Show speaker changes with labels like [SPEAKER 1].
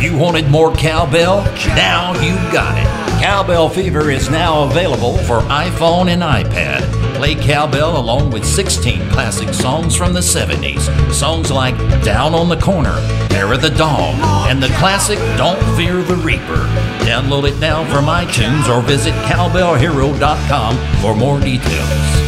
[SPEAKER 1] You wanted more cowbell? Now you got it. Cowbell Fever is now available for iPhone and iPad. Play cowbell along with 16 classic songs from the 70s. Songs like Down on the Corner, Hair of the Dog, and the classic Don't Fear the Reaper. Download it now from iTunes or visit cowbellhero.com for more details.